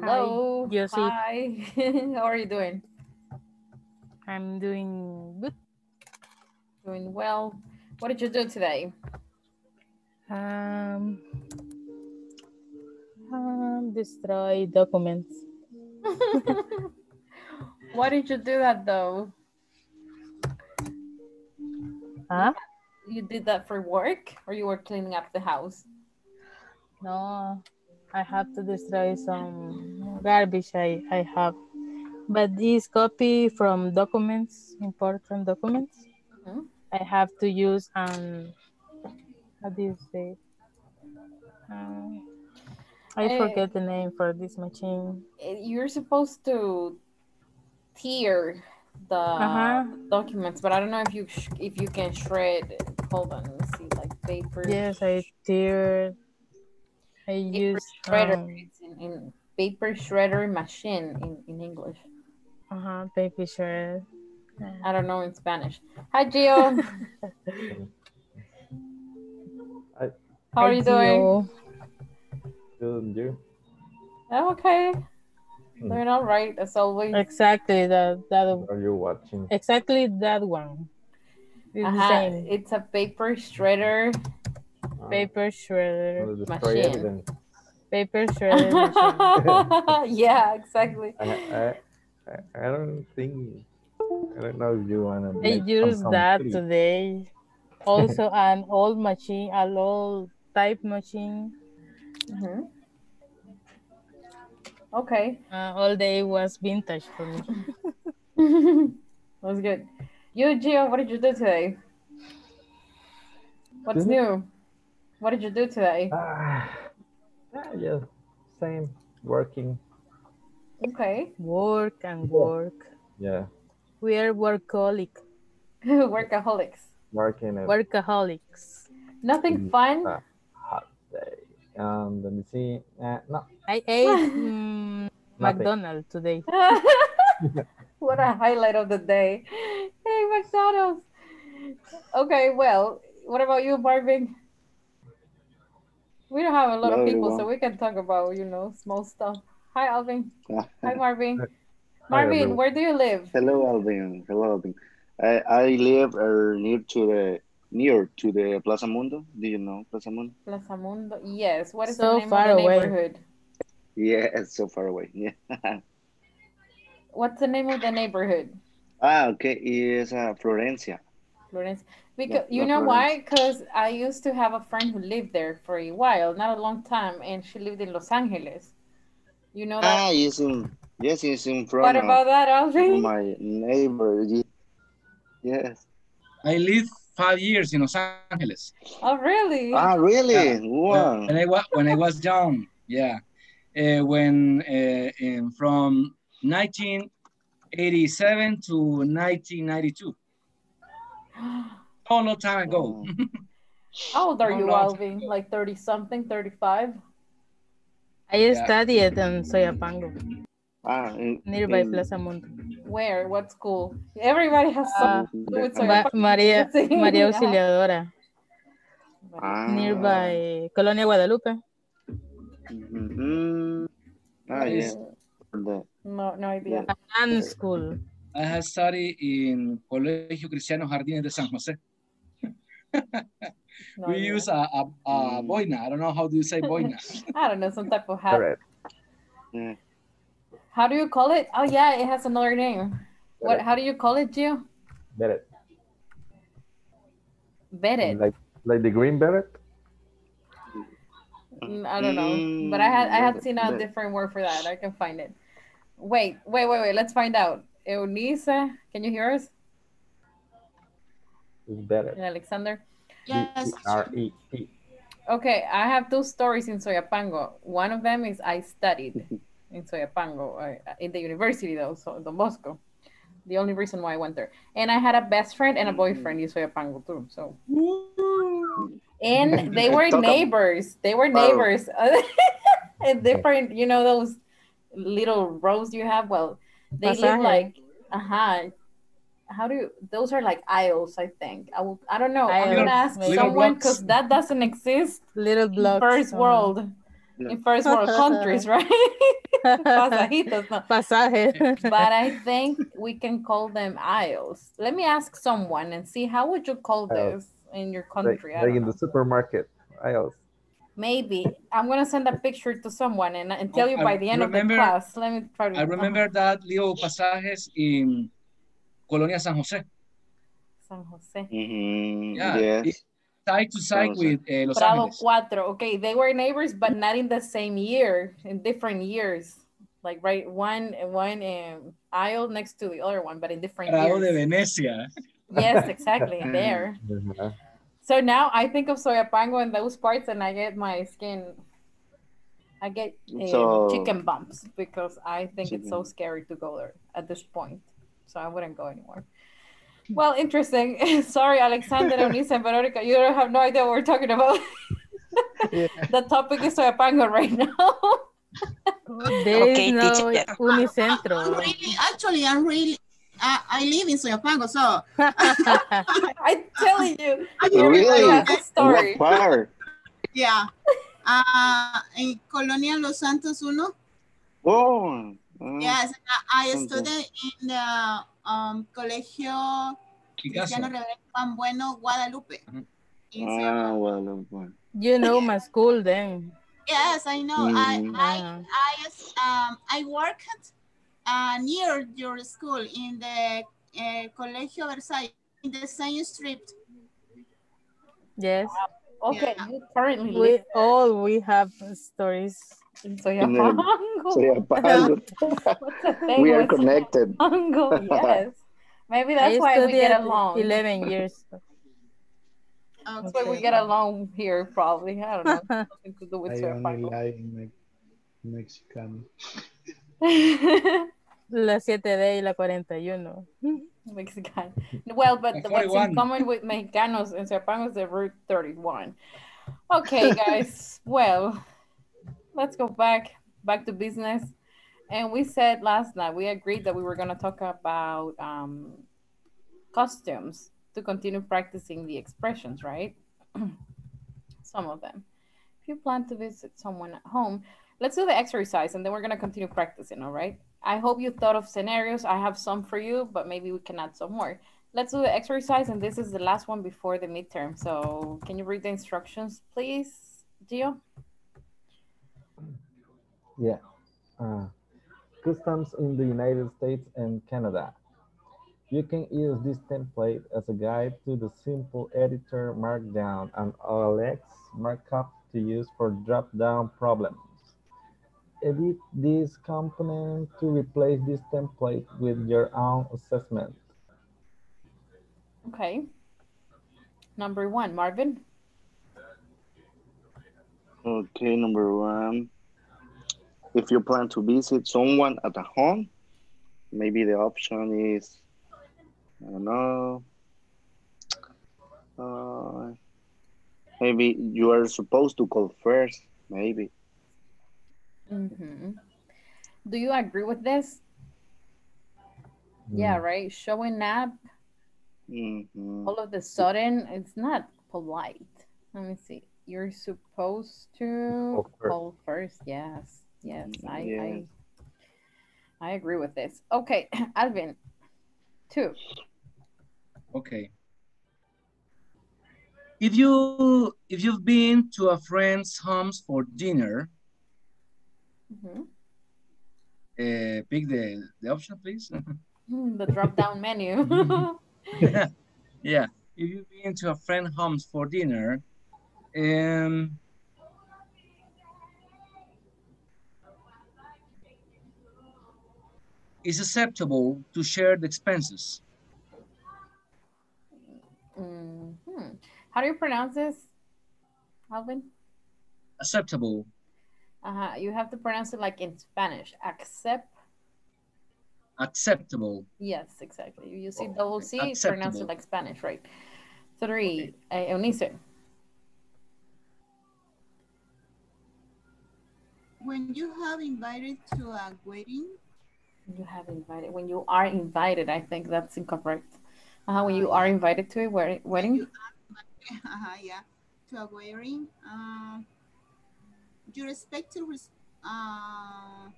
Hello. Hi, Josie. Hi. How are you doing? I'm doing good. Doing well. What did you do today? Um, um, destroy documents. Why did you do that though? Huh? You did that for work or you were cleaning up the house? No, I have to destroy some garbage I, I have. But this copy from documents, important documents, Mhm. I have to use um how do you say? Um, I Eh, forget the name for this machine. Eh, You're supposed to tear the Uh-huh. documents, but I don't know if you sh- if you can shred. Hold on, let's see, like paper. Yes, I tear. I paper use shredder. um, It's in, in paper shredder machine in, in English. uh-huh, paper shred. I don't know in Spanish. Hi, Gio. Hi. How are you doing? Good, and you? I'm okay. Hmm. Doing all right as always. Exactly that that What are you watching? exactly that one. It's the Aha, same It's a paper shredder. Paper shredder, Machine. evidence. paper shredder machine. yeah, exactly. I, I, I- I don't think, I don't know if you want to. I used that today. Also, an old machine, an old type machine. Mhm. Okay. Uh, all day was vintage for me. That was good. You, Gio, what did you do today? What's Excuse me? new? What did you do today? Ah, yeah, yeah, same, working. Okay. Work and work. Yeah, We are workaholic, Workaholics. working a workaholics. Nothing Mm. fun? Ah. hot day. Um, let me see. Uh, no, I ate mm, McDonald's today. what a highlight of the day. Hey, McDonald's. Okay, well, what about you, Marvin? We don't have a lot Hello, of people, so we can talk about, you know, small stuff. Hi, Alvin. Hi, Marvin. Hi, Marvin, everyone. where do you live? Hello, Alvin. Hello, Alvin. I, I live uh, near to the near to the Plaza Mundo. Do you know Plaza Mundo? Plaza Mundo. Yes. What is So the name far of the away. neighborhood? Yeah, it's so far away. Yeah. What's the name of the neighborhood? ah, okay. It's uh, Florencia. Florence. Because La- you know why? Because I used to have a friend who lived there for a while, not a long time, and she lived in Los Angeles. You know that? Ah, it's in yes, it's in front what about that, Alvin? my neighbor. Yes. I lived five years in Los Angeles. Oh, really? Ah, really? Yeah. Wow. When I was when I was young, yeah. Uh, when uh, from 1987 to 1992, a long time ago. Oh. How old are Long, you, Alvin? Like 30 something, 35? I Yeah. studied in Soyapango, Ah, in, nearby in- Plaza Mundo. Where? What school? Everybody has Uh, to do with Ma- María, María Ajá. Auxiliadora, Ah. nearby Colonia Guadalupe. Mhm. Ah, yeah. The- No, no idea. And school. I have studied in Colegio Cristiano Jardines de San Jose. No we idea. use a, a, a Mm. boina. I don't know how do you say boina. I don't know, some type of hat. correct. yeah. How do you call it? Oh, yeah, it has another name. What? How do you call it, Gio? Beret. Beret. Like, like the green beret. Mm, I don't know, Mm, but I had I had seen a beret. different word for that. I can find it. Wait, wait, wait, wait. Let's find out. Eunice, can you hear us? It's beret. And Alexander. Yes. B-E-R-E-T. Okay, I have two stories in Soyapango. One of them is I studied in Soyapango uh, in the university though, so Don Bosco. The only reason why I went there, and I had a best friend and a boyfriend in Soyapango too. So, and they were neighbors. They were neighbors. and different, you know, those little rows you have. Well, they live like, uh huh. How do you? Those are like aisles, I think. I will. I don't know. I'm gonna ask maybe. someone because that doesn't exist Little blocks. first uh, world. in first world countries, right? Pasajitos, no. Pasaje. But I think we can call them aisles. Let me ask someone and see how would you call Aisles. this in your country? I like in the supermarket aisles. Maybe I'm gonna send a picture to someone and, and tell you I by the end of remember- the class. Let me try to. I remember that little pasajes in Colonia San Jose, San Jose. Mhm, Yeah, Yes. side to side San with uh, Los Prado Angeles. Cuatro. Okay, they were neighbors, but not in the same year, in different years. Like right, one one um, aisle next to the other one, but in different Prado de. Venecia. Yes, exactly. there. Uh-huh. So now I think of Soyapango in those parts, and I get my skin. I get um, So- chicken bumps because I think it's so scary to go there at this point. So I wouldn't go anymore. Well, interesting. Sorry, Alexander, Eunice, and Veronica. You don't have no idea what we're talking about. the topic is Soyapango right now. There is Okay, no teacher. I'm really, actually, I'm really, uh, I live in Soyapango, so I'm telling you, I Really? has a story. What part? yeah. Uh, en Colonia Los Santos 1, Oh. Uh, yes, I, I studied in the um, Colegio Cristiano Reverendo Juan Bueno, Guadalupe. Ah, Soyapango. well, well. You know my school then. Yes, I know. I, Mm. I, Ah. I, um, I worked uh, near your school in the uh, Colegio Versailles, in the same street. Yes. Okay, Yeah. currently We all we have stories. In In the- Soyapango. Soyapango. What's the thing we are connected. Soyapango? Yes. Maybe that's why we get along. 11 years. Oh, that's why we get along here, probably. I don't know. Nothing to do with I only Soyapango. lie in Me- Mexican. La 7D y la 41. Mexican. Well, but And what's in common with Mexicanos and Soyapango is the route 31. Okay, guys. well, let's go back back to business. And we said last night we agreed that we were going to talk about um, costumes to continue practicing the expressions, right? Some of them. If you plan to visit someone at home, let's do the exercise and then we're going to continue practicing, all right? I hope you thought of scenarios. I have some for you, but maybe we can add some more. Let's do the exercise, and this is the last one before the midterm. So, can you read the instructions, please, Gio? Yeah. Uh, customs in the United States and Canada. You can use this template as a guide to the simple editor markdown and OLX markup to use for drop-down problems. Edit this component to replace this template with your own assessment. Okay. Number one, Marvin. Okay, number one. If you plan to visit someone at a home, maybe the option is, I don't know, uh, maybe you are supposed to call first, maybe. Mm-hmm. Do you agree with this? Yeah, Mm, right. Showing up Mhm. all of the sudden, it's not polite. Let me see. You're supposed to Call first. call first. Yes, yes. I, I, I agree with this. Okay, Alvin. Two. Okay. If you if you've been to a friend's homes for dinner, Mhm. uh, pick the the option, please. Mm, The drop down menu. yeah. If you've been to a friend's homes for dinner, um, it's acceptable to share the expenses. Mhm. How do you pronounce this, Alvin? Acceptable. Uh-huh. You have to pronounce it like in Spanish. Accept. Acceptable. Yes, exactly. You see double C, acceptable. pronounce it like Spanish, right? Three. Uh, Eunice. When you have invited to a wedding, You have invited. When you are invited, I think that's incorrect. Uh, when you are invited to a wed- wedding. uh, yeah, to a wedding, uh, your expected res- uh, I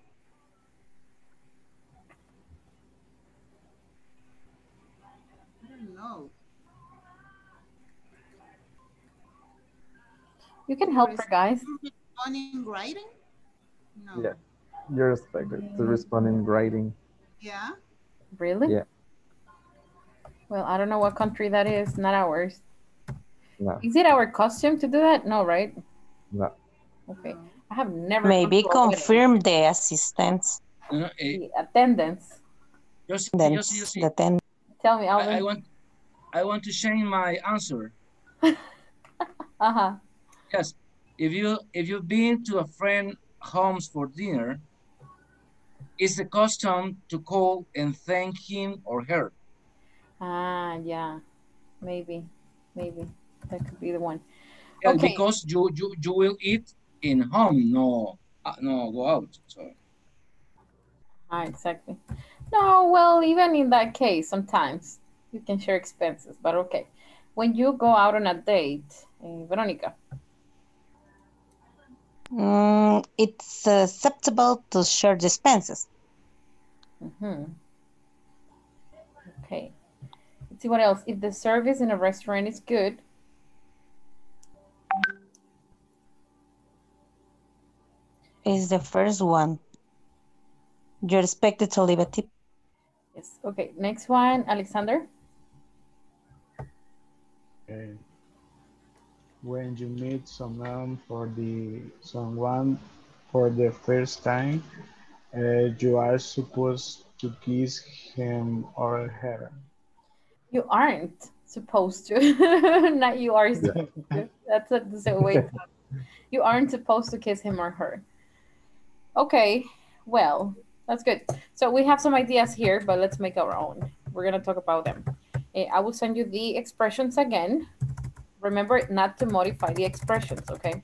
don't know. You can help her, guys. On in writing? No. Yeah. You're expected to respond in writing. Yeah. Really? Yeah. Well, I don't know what country that is. Not ours. No, Is it our costume to do that? No, right? no. Okay. I have never. Maybe gone to a wedding. confirm the assistance. You know, eh, The attendance. yo sí, yo sí, yo sí. the ten. Tell me, I, I want, I want to change my answer. Uh huh. Yes, if you if you've been to a friend homes for dinner, it's the custom to call and thank him or her. Ah, yeah. Maybe, maybe that could be the one. Yeah, Okay. because you you you will eat in home, no uh, no go out. So Ah, exactly. No, well, even in that case, sometimes you can share expenses, but okay. When you go out on a date, eh, Veronica, Mm, it's acceptable to share the expenses. Hmm Okay. Let's see what else. If the service in a restaurant is good, Is the first one. You're expected to leave a tip. yes. Okay. Next one, Alexander. Okay. When you meet someone for the someone for the first time, uh, you are supposed to kiss him or her. You aren't supposed to. Not you are to. That's a, that's a way. you aren't supposed to kiss him or her. Okay, well, that's good. So we have some ideas here, but let's make our own. We're gonna talk about them. Eh, I will send you the expressions again. Remember not to modify the expressions, okay?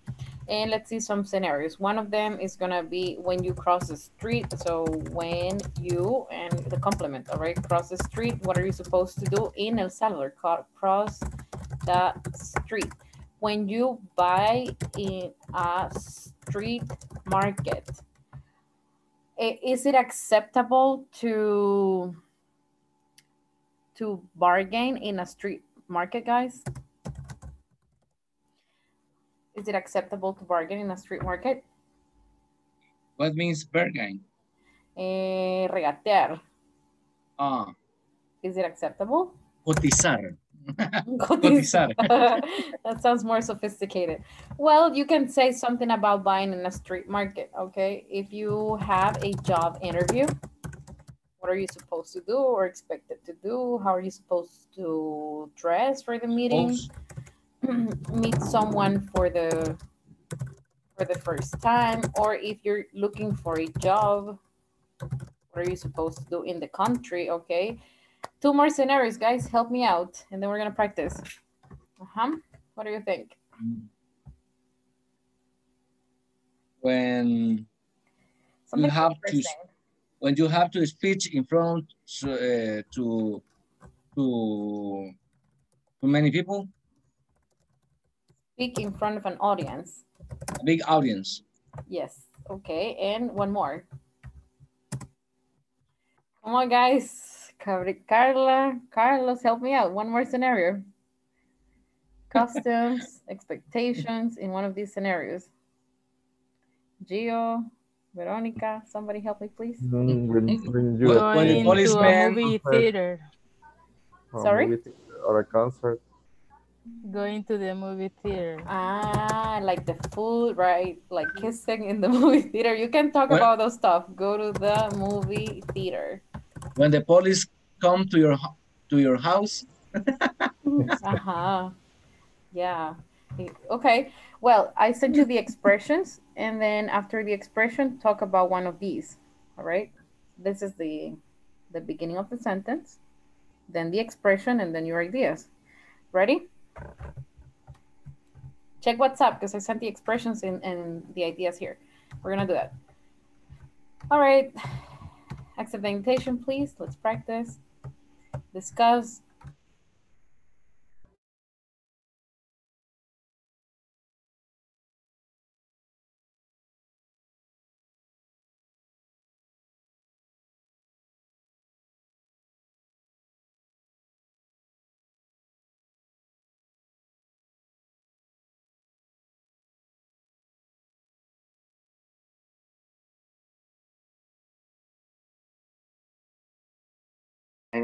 And let's see some scenarios. One of them is gonna be when you cross the street. So when you and the complement, all right, cross the street. What are you supposed to do in El Salvador? Cross the street. When you buy in a street market, is it acceptable to to bargain in a street market, guys? Is it acceptable to bargain in a street market? what means bargain? Eh, regatear. Ah, Is it acceptable? cotizar. Cotizar. that sounds more sophisticated. Well, you can say something about buying in a street market, okay? If you have a job interview, what are you supposed to do or expected to do? How are you supposed to dress for the meeting? Pose. Meet someone for the for the first time, or if you're looking for a job, what are you supposed to do in the country? Okay. Two more scenarios, guys. Help me out, and then we're gonna practice. Uh-huh. What do you think? When Something have to when you have to speak in front uh, to to to many people, Speak in front of an audience. a big audience. Yes. Okay. And one more. Come on, guys. Car- Carla, Carlos, help me out. One more scenario. Customs, expectations in one of these scenarios. Gio, Veronica, somebody help me, please. Mm, when, when you Well, when Going to a movie theater. Sorry? movie theater or a concert, Going to the movie theater. Ah, like the food, right? Like kissing in the movie theater. You can talk What? about those stuff. Go to the movie theater. When the police come to your to your house, Uh-huh. Yeah. Okay. Well, I sent you the expressions, and then after the expression, talk about one of these. All right. This is the the beginning of the sentence, then the expression, and then your ideas. Ready? Check WhatsApp because I sent the expressions and, and the ideas here. We're gonna do that. All right. Accept the invitation, please. Let's practice. Discuss.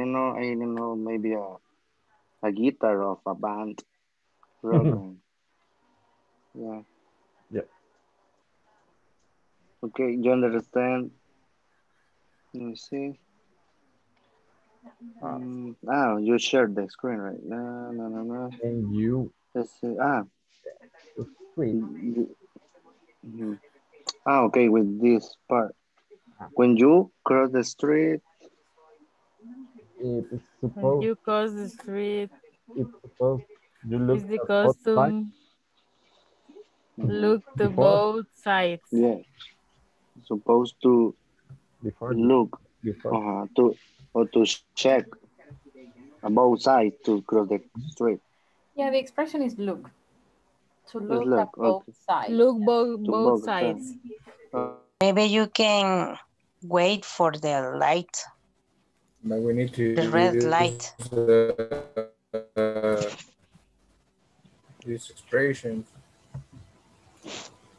Don't know. I don't know. Maybe a a guitar of a band. Rock band. Yeah. Yep. Okay, you understand? Let me see. Um, ah, you shared the screen, right? No, no, no, no. And you Let's see. Ah, you- mhm. ah, okay, with this part. When you cross the street, It is When supposed. you cross the street, It's supposed. You look is the both sides costume. Look to Before. both sides. yeah, supposed to before. look Before. uh, to or to check both sides to cross the street. Yeah, the expression is look. To look, look, at both okay. sides. Look both To both both sides. Uh, Maybe you can wait for the light, But we need to the red use, light. uh, use expressions.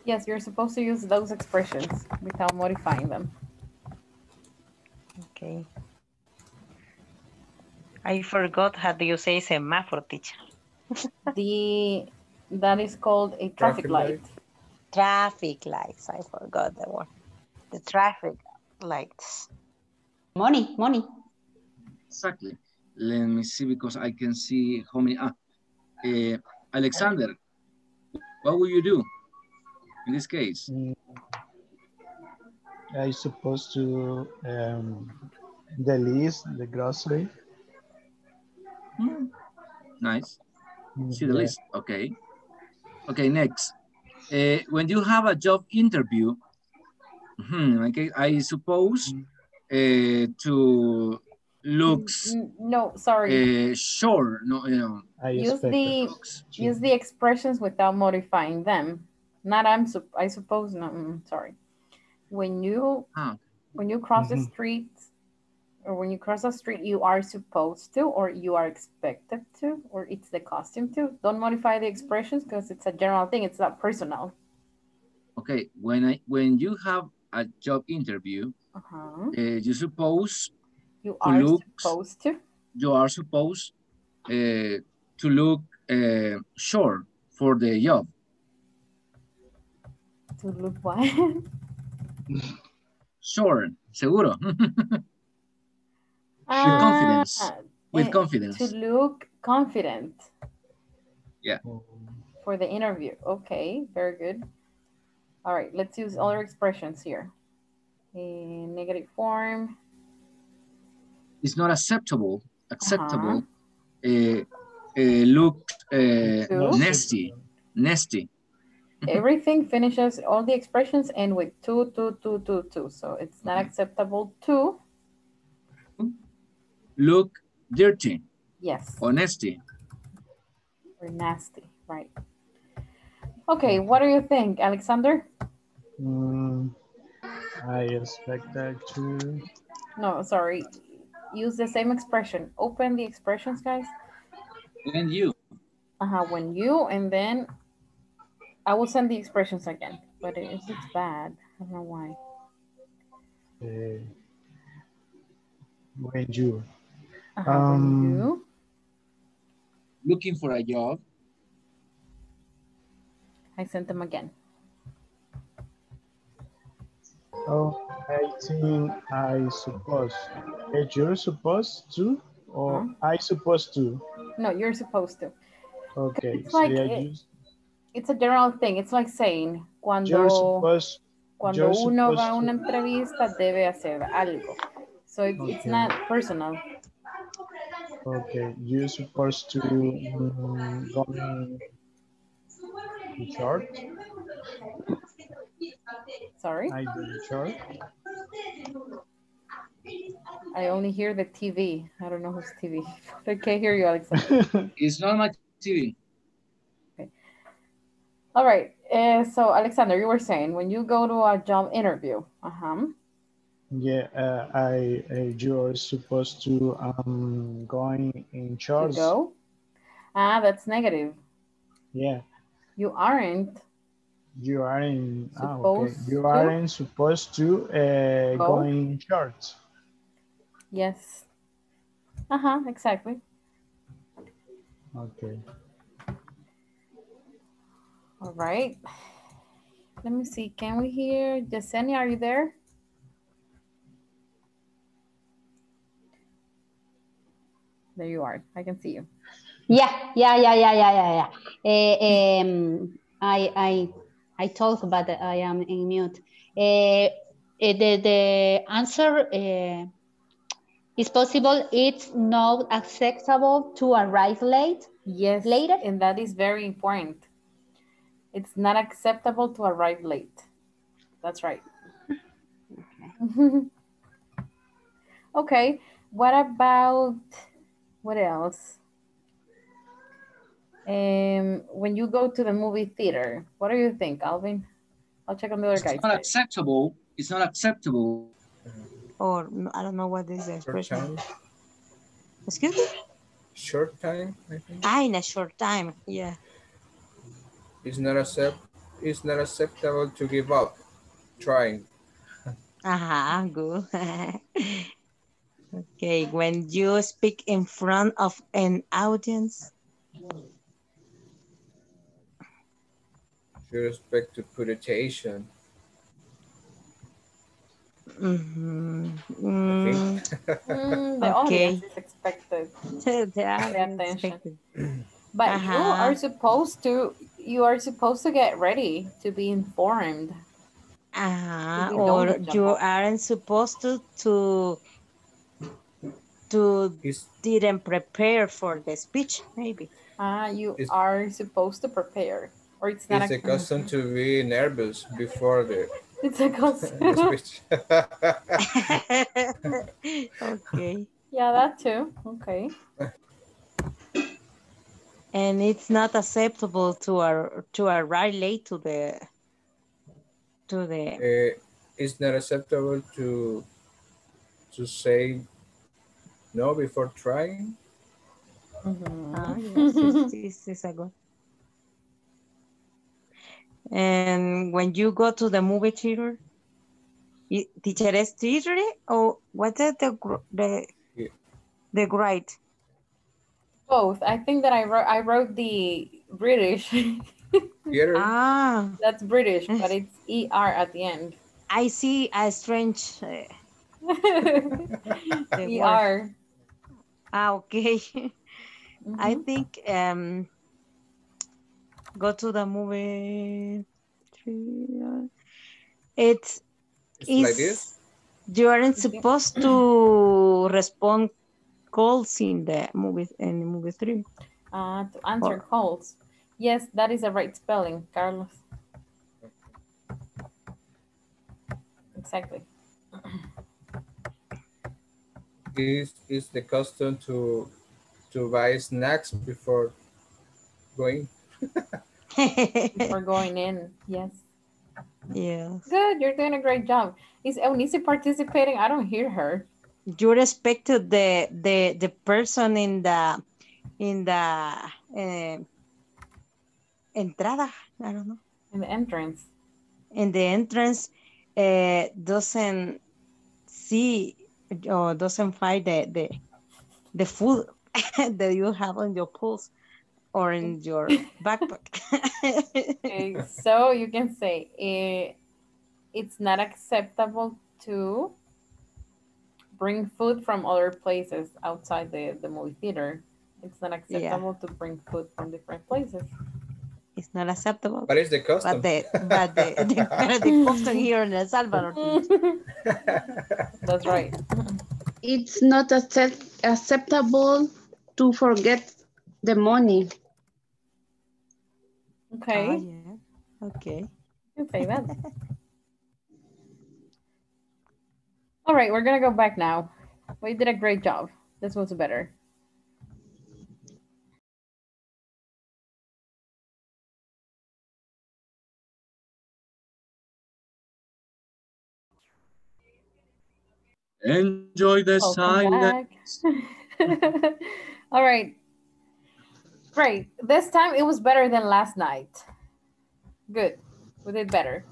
Yes, you're supposed to use those expressions without modifying them. Okay. I forgot how do you say semaphore, teacher. The that is called a traffic Traffic light. light. Traffic lights. I forgot the word. The traffic lights. Money, money. Exactly. Let me see because I can see how many. Ah, eh, Alexander, what will you do in this case? Mm, I supposed to um, the list, the grocery. Hmm, Nice. Mm, See the yeah. list. Okay. Okay, next. Uh, when you have a job interview, hmm, okay, I suppose uh, to looks No, sorry. uh, sure, no, you know, I use the looks. use the expressions without modifying them. Not I'm sup- I suppose no mm, sorry. When you Ah, when you cross the Mhm. street or when you cross the street you are supposed to or you are expected to or it's the costume to. Don't modify the expressions because it's a general thing, it's not personal. okay. When I when you have a job interview, Uh-huh. uh, you suppose You are looks- supposed to. you are supposed uh, to look uh, sure for the job. To look what? Sure, seguro, Ah, confidence. with eh, confidence. To look confident. Yeah. For the interview. Okay, very good. All right, let's use other expressions here. In negative form. It's not acceptable. Acceptable. Uh, uh, look uh, nasty, nasty. Everything finishes, all the expressions end with two, two, two, two, two. So it's not Okay. acceptable to, Look dirty yes, or nasty. or nasty, right? Okay, what do you think, Alexander? Mm, I expected to. No, sorry. Use the same expression. Open the expressions, guys. And you. Uh-huh, when you, and then I will send the expressions again, but it, it's bad. I don't know why. Uh, when you. Uh-huh, when Um, you, Looking for a job. I sent them again. Oh, I think I suppose. Uh, You're supposed to, or Huh? I supposed to. No, you're supposed to. Okay, It's so like it- use. It's a general thing. It's like saying, You're cuando, supposed. cuando you're uno va a supposed una to- entrevista, debe hacer algo. So it, it's not personal. Okay, you're supposed to um, go in in short. Sorry, I do short. I only hear the TV. I don't know whose TV. I can't hear you, Alexander. It's not my TV. Okay. All right. Uh, so, Alexander, you were saying when you go to a job interview, uh-huh, Yeah, uh, I, uh, you're supposed to um going in to shorts. go. Ah, that's negative. Yeah, You aren't. You aren't. ah, okay. You aren't supposed to uh, Go? go in shorts. Yes. Uh-huh, exactly. Okay. All right. Let me see. Can we hear Yesenia? Are you there? There you are. I can see you. Yeah, yeah, yeah, yeah, yeah, yeah, yeah. Eh, um, I, I, I talk, but I am in mute. Eh, the, the answer eh, is possible. It's not acceptable to arrive late. Yes. Later? And that is very important. It's not acceptable to arrive late. That's right. okay. okay. What about what else? Um, when you go to the movie theater, what do you think, Alvin? I'll check on the other guys. It's not acceptable. It's not acceptable. Or I don't know what is the expression. Excuse me? Short time, I think. Ah, in a short time. Yeah. It's not accept. It's not acceptable to give up trying. Uh-huh, good. okay, when you speak in front of an audience. Should expect to put attention. Mhm, mm, think. Mm, the Okay. audience is expected. the Pay audience attention. expected. But you Uh-huh. are supposed to you are supposed to get ready to be informed. Uh-huh, you or you off. aren't supposed to to to It's, didn't prepare for the speech, maybe. Ah, you Is- are supposed to prepare. Or it's not it's a custom to be nervous before the, It's a custom. okay. yeah, that too. Okay. And it's not acceptable to ar- to arrive late to the to the Uh, it's not acceptable to to say no before trying. Mhm. Ah, yes, this, this is a good. And when you go to the movie theater, i- teacher es theater or what is the gr- the Yeah. the grade? Both. I think that I wrote I wrote the British. Theater. Ah, That's British, but it's ER at the end. I see a strange. Uh, the. ER. Ah, okay. I Mhm. think um go to the movie. theater. It's It's like is this. you aren't supposed to respond calls in the movie in the movie three. Uh, to answer Or- calls. Yes, that is a right spelling, Carlos. Exactly. Is is the custom to to buy snacks before going? We're going in. Yes. yes. Good. You're doing a great job. Is Eunice participating? I don't hear her. You respected the the the person in the in the uh, entrada. I don't know. in the entrance. in the entrance uh, doesn't see or doesn't find the the, the food that you have on your pulse or in your backpack. Okay, so you can say eh, it's not acceptable to bring food from other places outside the, the movie theater. It's not acceptable to bring food from different places. it's not acceptable. What is the custom? But the but the the, the custom here in El Salvador. That's right. It's not accept acceptable to forget the money. Ah, okay, Oh, yeah. Okay. you can. All right, we're gonna go back now. We did a great job. This was better. Enjoy the Welcome silence. All right. Great. This time it was better than last night. Good. We did better.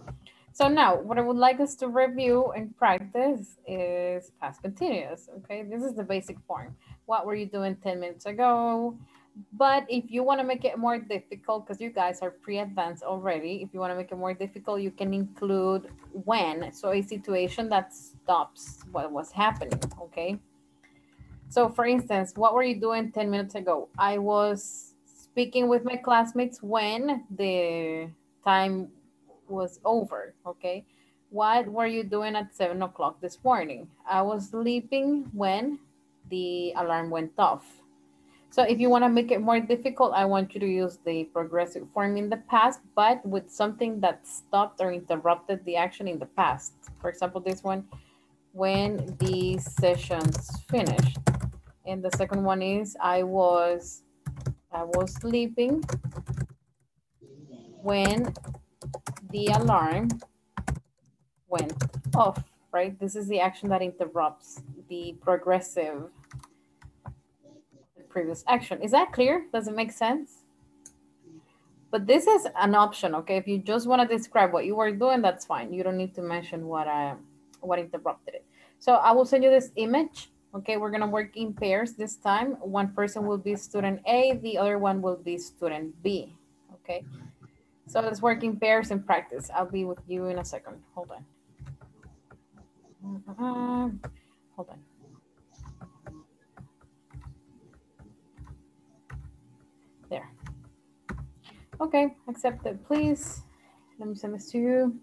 So now what I would like us to review and practice is past continuous, okay? This is the basic form. What were you doing 10 minutes ago? But if you want to make it more difficult, because you guys are pre-advanced already, if you want to make it more difficult, you can include when. So a situation that stops what was happening, okay? So for instance, what were you doing 10 minutes ago? I was speaking with my classmates when the time was over, okay? What were you doing at seven o'clock this morning? I was sleeping when the alarm went off. So if you wanna make it more difficult, I want you to use the progressive form in the past, but with something that stopped or interrupted the action in the past. For example, this one, when the sessions finished. And the second one is I was I was sleeping when the alarm went off, right? This is the action that interrupts the progressive previous action. Is that clear? Does it make sense? But this is an option, okay? If you just want to describe what you were doing, that's fine. You don't need to mention what I, what interrupted it. So I will send you this image. Okay, we're gonna work in pairs this time. One person will be student A, the other one will be student B, okay? So let's work in pairs and practice. I'll be with you in a second. Hold on. Uh, hold on. There. Okay, accept accepted, please. Let me send this to you.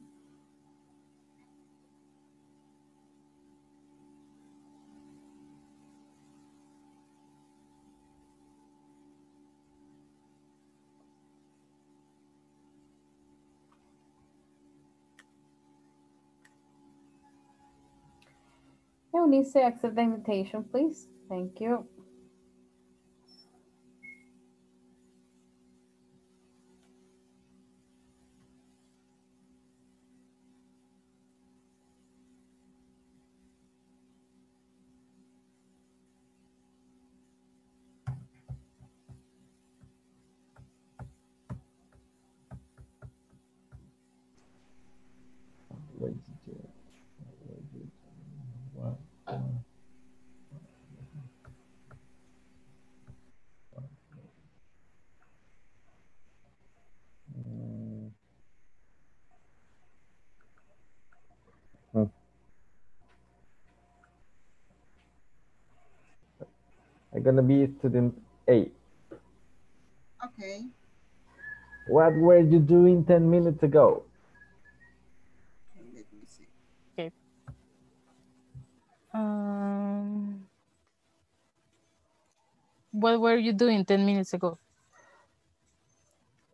Eunice, accept the invitation, please. Thank you. I'm gonna be student A. Okay. What were you doing 10 minutes ago? Let me see. Okay. Um, what were you doing 10 minutes ago?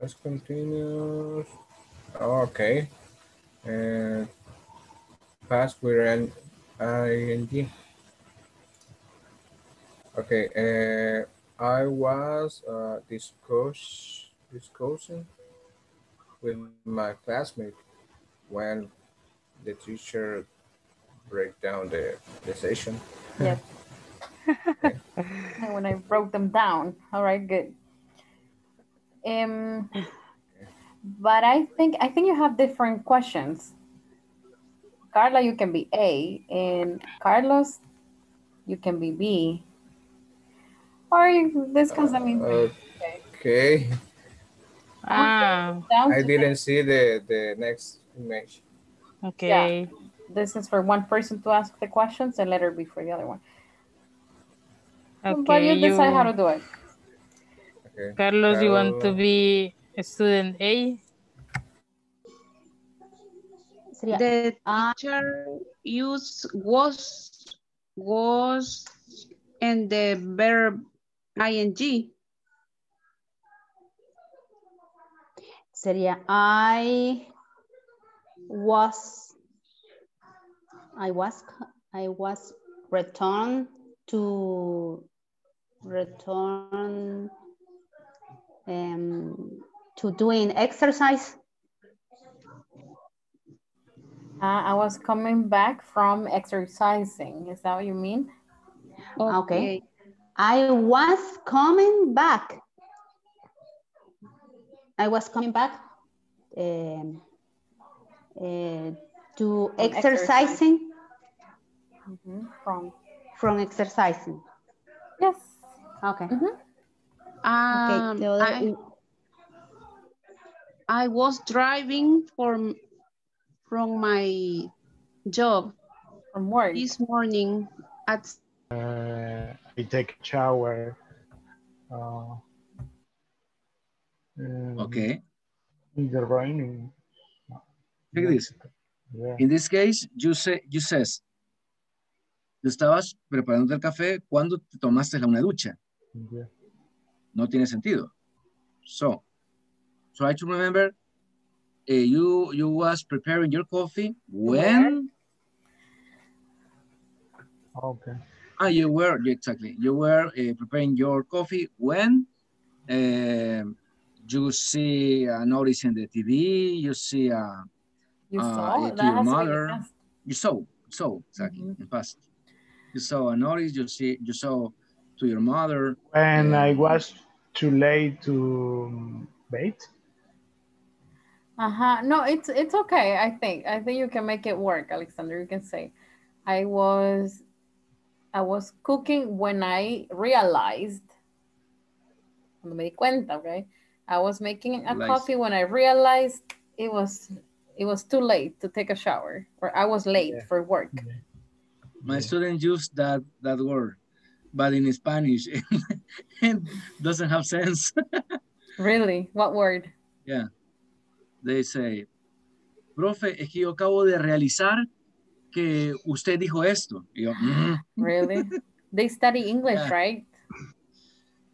Let's continue. Okay. Uh, past with an ing. Okay. Uh, I was uh, discuss, discussing with my classmate when the teacher break down the, the session. Yes. And when I broke them down. All right, good. Um, but I think I think you have different questions. Carla, you can be A, and Carlos, you can be B. Or you- this comes, I mean, Uh, Okay. Ah, I didn't see the, the next image. okay. Yeah. this is for one person to ask the questions and letter B for the other one. Okay, but you decide how to do it. Okay. Carlos, you want to be a student A? The teacher use was, was, and the verb ing. sería I was I was I was returned to return um, to doing exercise. Uh, I was coming back from exercising. Is that what you mean? Okay. I was coming back. I was coming back um, uh, to From exercise. exercising Mhm, From. from exercising. Yes. Okay. Mhm. Um, the other- I, I was driving from from my job From work. this morning at Uh, I take a shower. Uh, um, Okay. In the raining. Take this. Yeah. In this case, you say, you says, tú estabas preparando el café cuando te tomaste la una ducha. yeah. No tiene sentido. So, try to remember, uh, you you was preparing your coffee when Okay. Ah you were yeah, exactly you were uh, preparing your coffee when um, you see a notice in the TV, you see a You uh, saw? to your has to be mother. past. You saw, saw exactly in past. You saw a notice. You see, you saw to your mother. When I um, was too late to um, bait. Uh-huh. No, it's it's okay, I think. I think you can make it work, Alexander. You can say, I was I was cooking when I realized cuando me di cuenta, okay? I was making a Realized. coffee when I realized it was it was too late to take a shower or I was late for work. My student used that that word, but in Spanish, it doesn't have sense. Really? What word? yeah, they say, profe, es que yo acabo de realizar que usted dijo esto. Y yo, "Mm." Really? they study English, Yeah. right?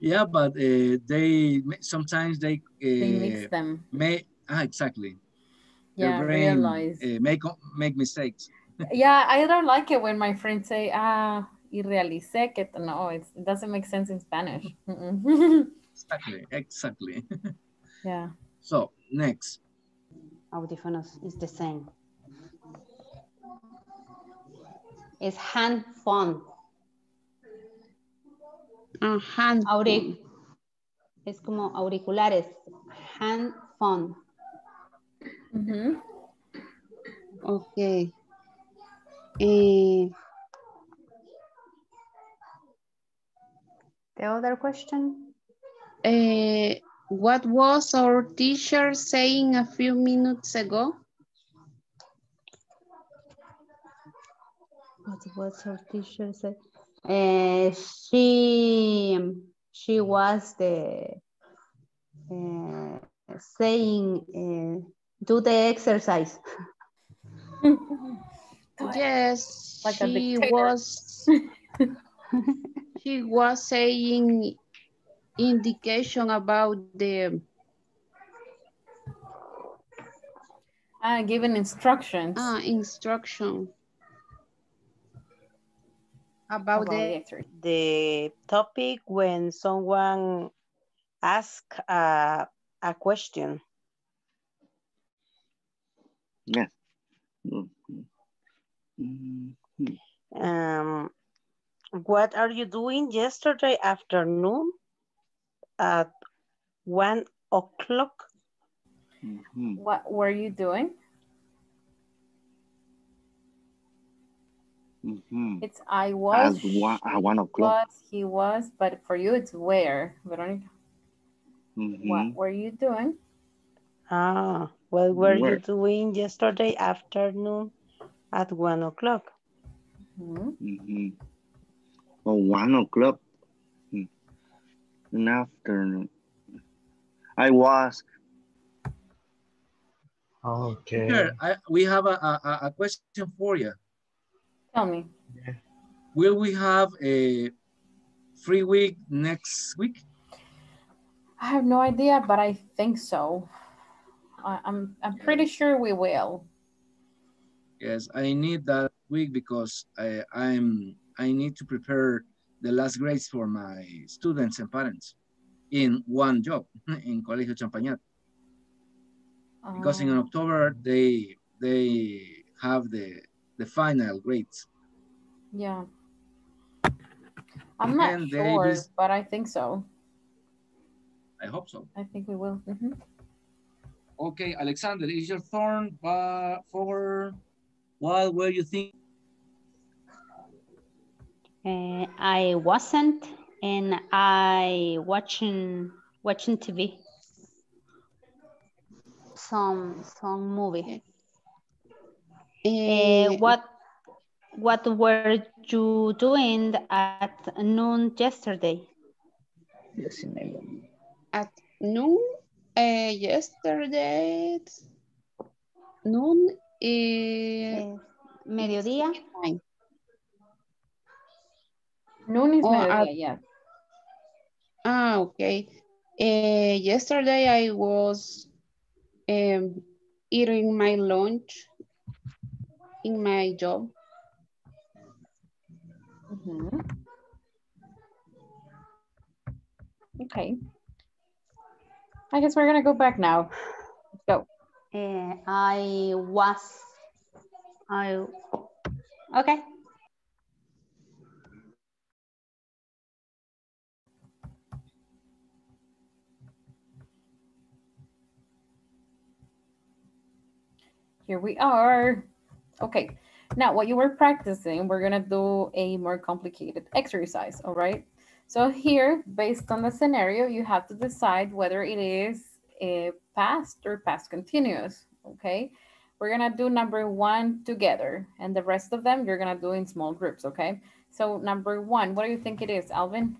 Yeah, but uh, they sometimes they uh, They mix them. may ah exactly. Yeah, Their brain realize. uh, make make mistakes. Yeah, I don't like it when my friends say, ah, y realicé que no, it's, it doesn't make sense in Spanish. Exactly, exactly. yeah. so next, Audífonos is the same. It's hand phone. uh, hand Auric. Es como auriculares. Hand phone. Mhm. Okay. Eh, The other question? eh, what was our teacher saying a few minutes ago? What was her teacher said? Uh, she she was the uh, saying uh, do the exercise. Yes, Like she was she was saying indication about the Ah, giving instructions uh, instruction about about the the the topic when someone ask a, a question. Yes. Mhm. Mhm. Um, what are you doing yesterday afternoon at one o'clock? Mhm. What were you doing? Mhm. It's I was, At one, at one she o'clock. was, he was, but for you it's where, Veronica. What Mhm. were you doing? Ah, what were you doing yesterday afternoon at one o'clock? Mhm. Mhm. Oh, one o'clock Mm. in the afternoon. I was. Okay. Here, I, we have a, a, a- a question for you. Tell me. Will we have a free week next week? I have no idea, but I think so. I, I'm I'm pretty sure we will. Yes, I need that week because I, I'm I need to prepare the last grades for my students and parents in one job in Colegio Champagnat. Because in Um, October they they have the the final grades. yeah. I'm not And they sure, vis- but I think so. I hope so. I think we will. Mhm. Okay, Alexander, it's your turn but for what were you thinking? Uh, I wasn't, and I watching watching TV. Some some movie. Uh, what what were you doing at noon yesterday? At noon, uh, yesterday, noon, uh, mediodía. Noon is Oh, mediodía, at- yeah. Ah, okay. Uh, yesterday I was um, eating my lunch in my job. Mhm. Okay. I guess we're gonna go back now. Let's go. Uh, I was. I. Okay. Here we are. Okay, now what you were practicing, we're gonna do a more complicated exercise, all right? So here, based on the scenario, you have to decide whether it is a past or past continuous, okay? We're gonna do number one together and the rest of them you're gonna do in small groups, okay? So number one, what do you think it is, Alvin?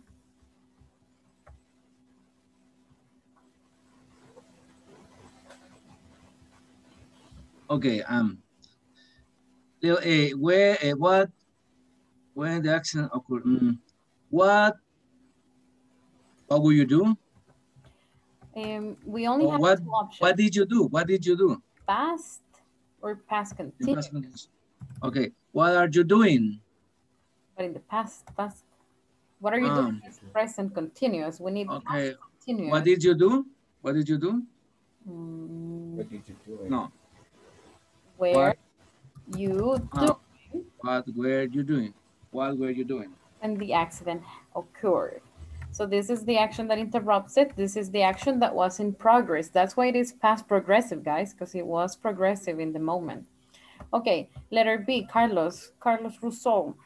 Okay, um, where, eh, what, when the accident occurred, mm, what, what will you do? Um, we only Or have what, two options, what did you do? What did you do? past or past continuous. Okay, what are you doing? But in the past, past, what are you doing? Um, It's present continuous. We need Okay, past continuous. what did you do? What did you do? Mm, What did you do? No, where you do Ah. what were you doing? What were you doing? and the accident occurred. So this is the action that interrupts it. This is the action that was in progress. That's why it is past progressive, guys, because it was progressive in the moment. Okay, letter B, Carlos, Carlos Rousseau.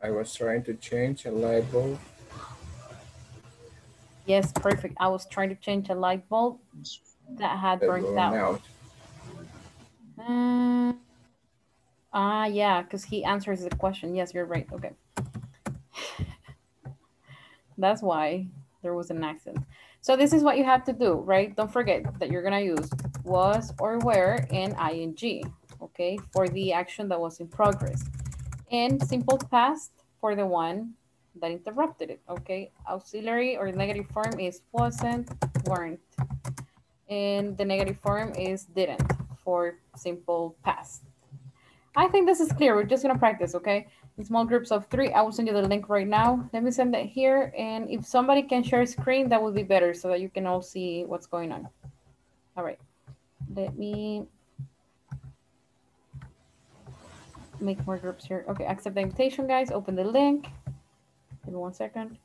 I was trying to change a light bulb. Yes, perfect. I was trying to change a light bulb that had that burnt burned out. out. Mm, ah, yeah, because he answers the question. Yes, you're right. Okay. That's why there was an accident. So this is what you have to do, right? Don't forget that you're gonna use was or were and ing, okay, for the action that was in progress. And simple past for the one that interrupted it, okay? Auxiliary or negative form is wasn't, weren't. And the negative form is didn't for simple past. I think this is clear. We're just gonna practice, okay? In small groups of three, I will send you the link right now. Let me send it here. And if somebody can share screen, that would be better so that you can all see what's going on. All right, let me make more groups here. Okay, accept the invitation, guys. Open the link. Give me one second.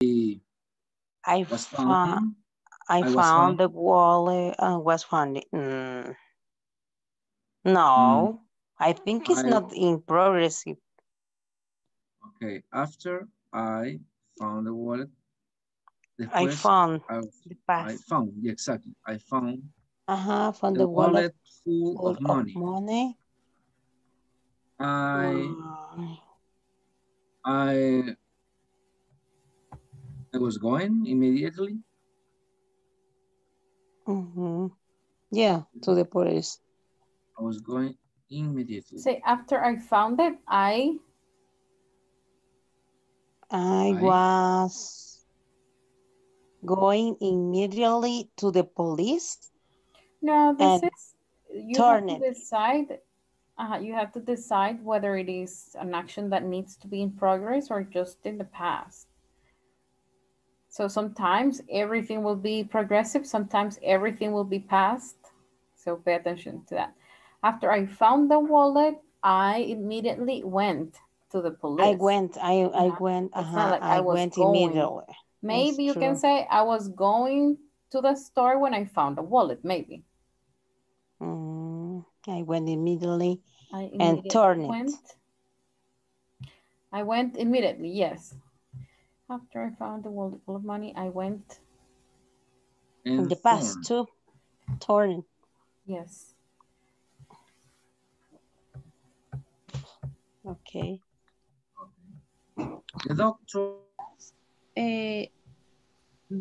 I Was found. I, I found found. the wallet and was found. Mm. No, I think it's I- not in progressive. Okay, after I found the wallet. I found I, the I found, yeah, exactly. I found Uh-huh, found the the wallet wallet full full of money. money. I Uh, I I was going immediately. Mhm. Yeah, to the police. I was going immediately. Say after I found it, I I I- was going immediately to the police. no. This is you turn have to it. decide. Uh, you have to decide whether it is an action that needs to be in progress or just in the past. So sometimes everything will be progressive, sometimes everything will be past. So pay attention to that. After I found the wallet, I immediately went to the police. I went, I, I went, not uh-huh, like I I was went going. immediately. Maybe you can say I was going to the store when I found the wallet, maybe. Mm, I went immediately I and turned turn it. I went immediately, yes. After I found the wallet full of money, I went, In the past to too, turn. yes. Okay. The doctor Uh,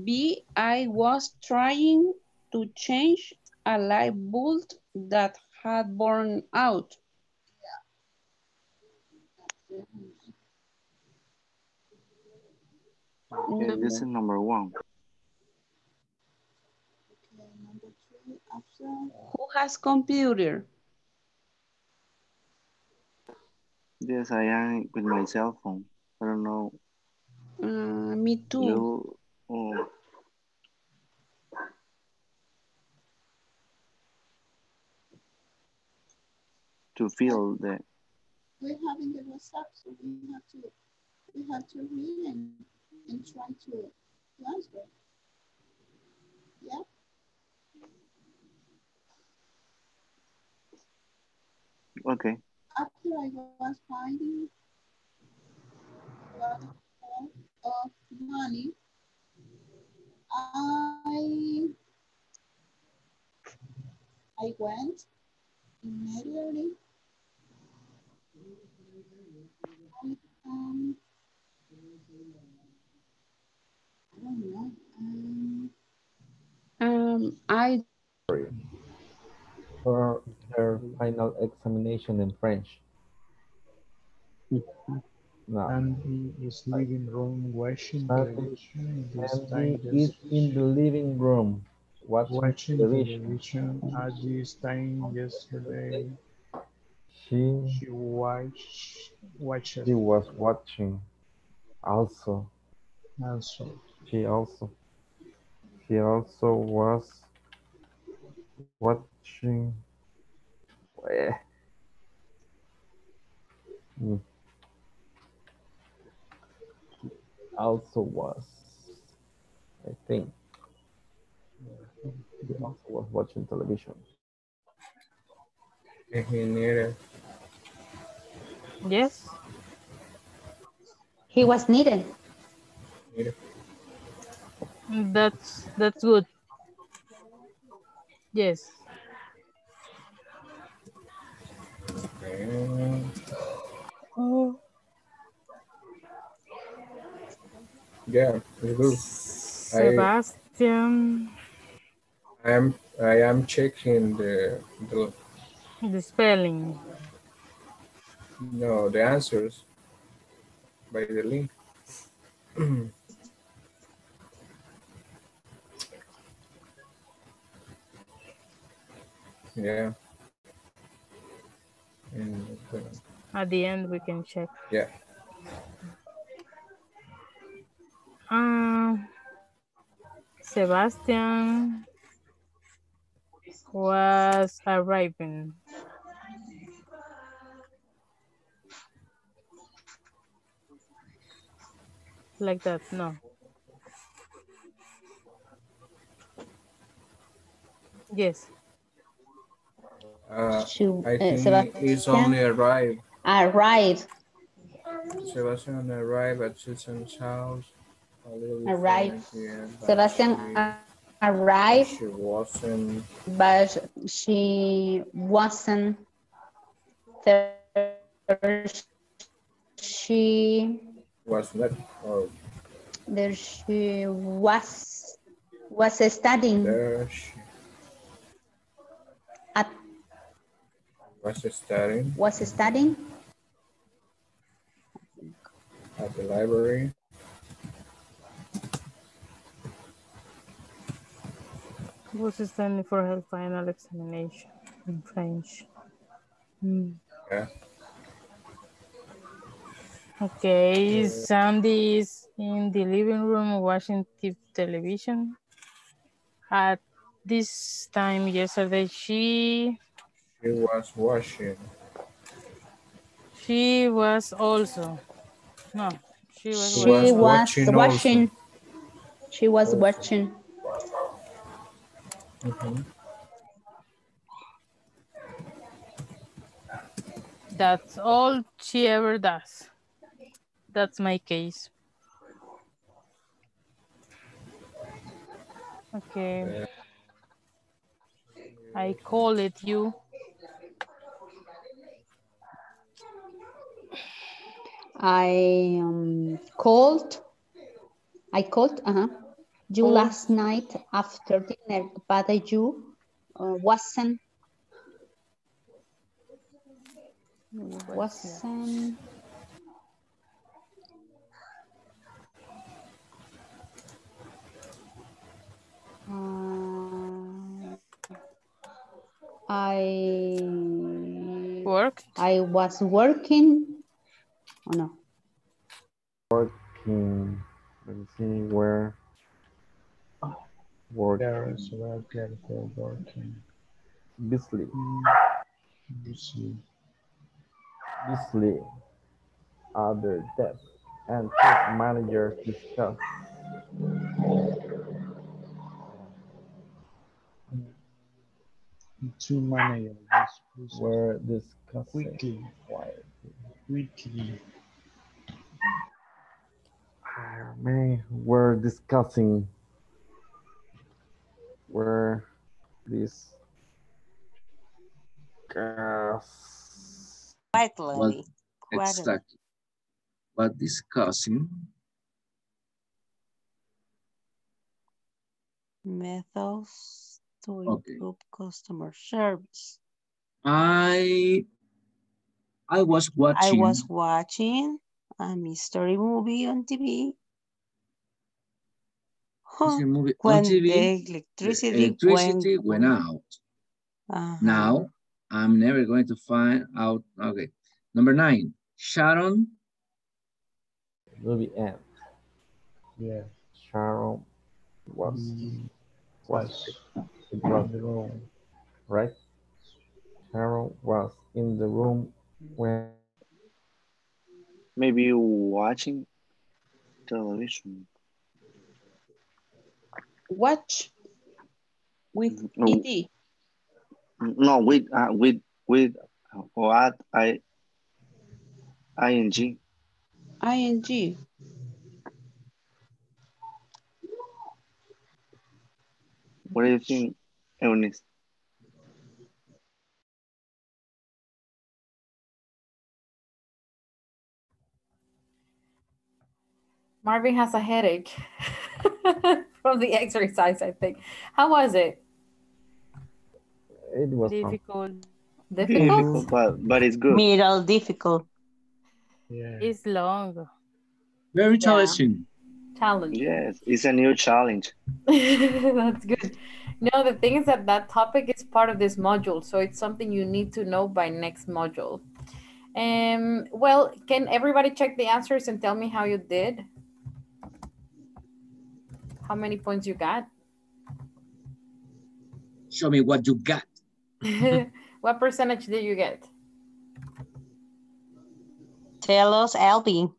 B, I was trying to change a light bulb that had burned out. Okay, Number, this is number one. Okay, number three option. who has computer? Yes, I am with my cell phone. I don't know. Uh, me too. You, oh, to feel the We're having the WhatsApp, so we have to we have to read and, and try to, answer. Yeah. okay. After I was finding a lot of money, I I went immediately. Um, I don't know. Um, Um, I for her final examination in French. No, Andy is living room watching Andy- television Andy is in the living room watching Watching television. television at this time yesterday. She She watched watched she was watching also. also. She also she also was watching. Hmm. Also was, I think. He also was watching television. He needed. Yes. He was needed. needed. That's that's good. Yes. Okay. Oh. Yeah, it's good. Sebastian, I am I am checking the the the spelling. no the answers by the link. yeah. And uh, At the end, we can check. yeah. Um, Sebastian was arriving. Like that, no. Yes. Uh, I uh, think Sebastian it's only arrived. arrived. Sebastian arrived at Susan's house. A little Arrived. 9 Sebastian she- arrived, She wasn't. but she wasn't thirsty. she Was not or there she was was studying there she was studying was studying at the library. Was studying for her final examination in French. Hmm. Yeah. Okay, Sandy is in the living room watching t- television. At this time yesterday, she She was washing. she was also no, she was She she was was watching watching she was watching Mhm. That's all she ever does. That's my case. Okay. I call it you. I um, called. I called uh-huh, you Oh. last night after dinner, but you uh, wasn't wasn't. Uh, I Worked. I was working. Oh no. Working. Let me see where. Work. There is worker for working. Busy. Busy. Busy. Other desk. And two managers discuss. Two managers discuss Were discussing. quickly, Quiet. quickly. Man, we're discussing. Where this gas. Quietly. Quietly. Exactly. But discussing Methods to Okay. improve customer service. I I was watching I was watching a mystery movie on TV. Huh, this movie on when TV. the the electricity, electricity went, went out. Uh-huh. Now I'm never going to find out. Okay. Number nine, Sharon Will be end. Yeah. Sharon was. Mm, Was. was It was in the room. right? Sharon was in the room when Maybe watching television. Watch with No. ED. No, with uh, with with what I ing. ING. What do you think, Eunice? Marvin has a headache from the exercise, I think. How was it? it was fun. Difficult. Difficult? But but it's good. Middle difficult. Yeah. It's long. very Yeah. challenging. Challenge. Yes, it's a new challenge. That's good. No, the thing is that that topic is part of this module, so it's something you need to know by next module. Um, well, can everybody check the answers and tell me how you did? How many points you got? Show me what you got. what percentage did you get? Tell us, Albie.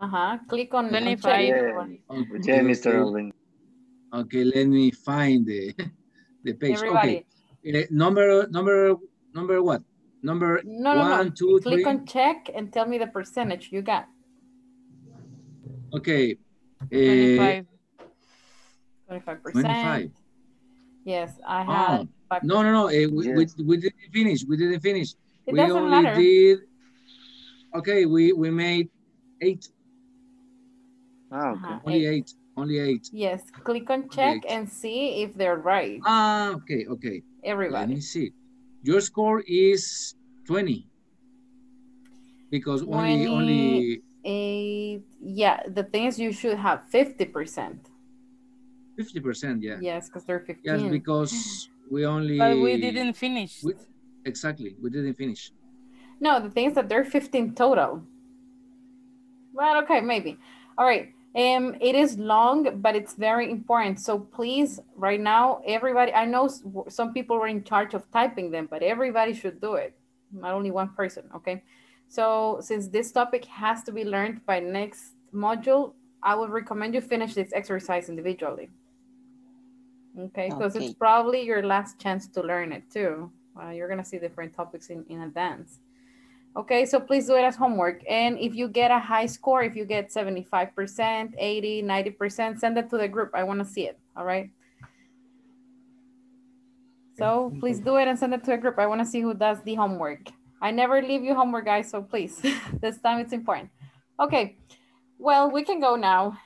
Uh-huh. Click on, on 25. check. Yeah, everyone. Okay, yeah, Mr. okay. Okay, let me find the the page. Everybody. Okay, uh, number number number what? Number No, no, one, no. two, Click three. on check and tell me the percentage you got. Okay, uh, 25. 25%. 25. Yes, I had Oh, five. no, no, no. eh, we, we, Yes. we didn't finish. We didn't finish. It we doesn't only matter. did Okay, we, we made eight, Ah, okay. Only eight. eight, only eight. Yes, click on check Eight. and see if they're right. Ah, okay, okay. Everyone. Let me see. Your score is 20. Because only, only Eight, yeah, the thing is you should have 50%. 50%, yeah. Yes, because they're 15. Yes, because we only. But we didn't finish. we- exactly, we didn't finish. No, the thing is that they're 15 total. Well, okay, maybe. All right. Um, it is long, but it's very important. So please, right now, everybody, I know some people were in charge of typing them, but everybody should do it. Not only one person, okay? So since this topic has to be learned by next module, I would recommend you finish this exercise individually. Okay, because it's probably your last chance to learn it too. Uh, you're gonna see different topics in, in advance. Okay, so please do it as homework. And if you get a high score, if you get 75%, 80, 90%, send it to the group. I wanna see it, all right? So please do it and send it to a group. I wanna see who does the homework. I never leave you homework, guys, so please, this time it's important. Okay, well, we can go now.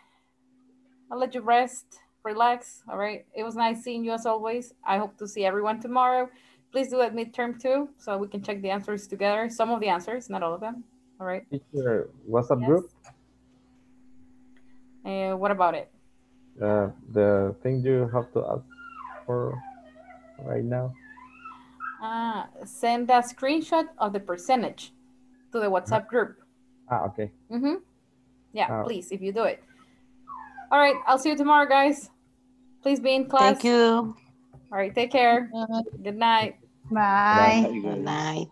I'll let you rest, relax, all right? It was nice seeing you as always. I hope to see everyone tomorrow. Please do it midterm too, so we can check the answers together. Some of the answers, not all of them, all right? Teacher, WhatsApp Yes. group, Uh, what about it? uh, the thing you have to ask for right now. Uh, send a screenshot of the percentage to the WhatsApp group. Ah, okay. Mm-hmm. Yeah, Uh, please, if you do it. All right, I'll see you tomorrow, guys. Please be in class. Thank you. All right, take care. Good night. Bye. Bye. Good night.